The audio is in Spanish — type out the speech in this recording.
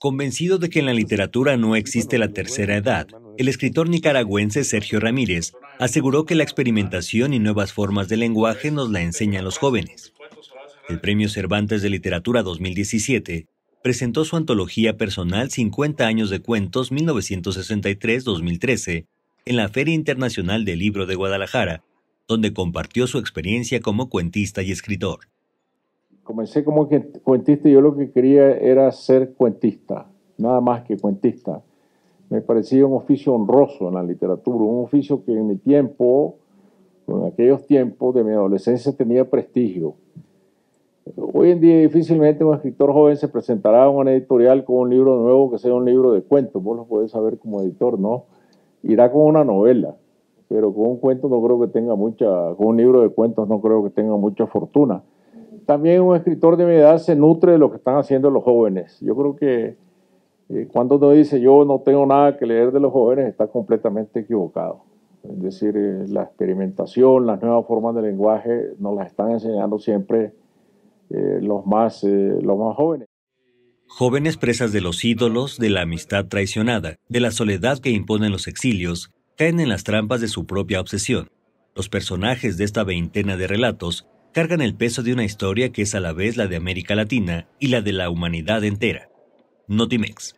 Convencido de que en la literatura no existe la tercera edad, el escritor nicaragüense Sergio Ramírez aseguró que la experimentación y nuevas formas de lenguaje nos la enseñan los jóvenes. El Premio Cervantes de Literatura 2017 presentó su antología personal 50 años de cuentos 1963-2013 en la Feria Internacional del Libro de Guadalajara, donde compartió su experiencia como cuentista y escritor comencé como cuentista y yo lo que quería era ser cuentista, nada más que cuentista. Me parecía un oficio honroso en la literatura, un oficio que en mi tiempo, en aquellos tiempos de mi adolescencia tenía prestigio. Hoy en día difícilmente un escritor joven se presentará a una editorial con un libro nuevo que sea un libro de cuentos, vos lo podés saber como editor, ¿no? Irá con una novela, pero con un cuento no creo que tenga mucha, con un libro de cuentos no creo que tenga mucha fortuna también un escritor de mi edad se nutre de lo que están haciendo los jóvenes. Yo creo que eh, cuando uno dice yo no tengo nada que leer de los jóvenes, está completamente equivocado. Es decir, eh, la experimentación, las nuevas formas de lenguaje nos las están enseñando siempre eh, los, más, los más jóvenes. Jóvenes presas de los ídolos, de la amistad traicionada, de la soledad que imponen los exilios, caen en las trampas de su propia obsesión. Los personajes de esta veintena de relatos cargan el peso de una historia que es a la vez la de América Latina y la de la humanidad entera. Notimex.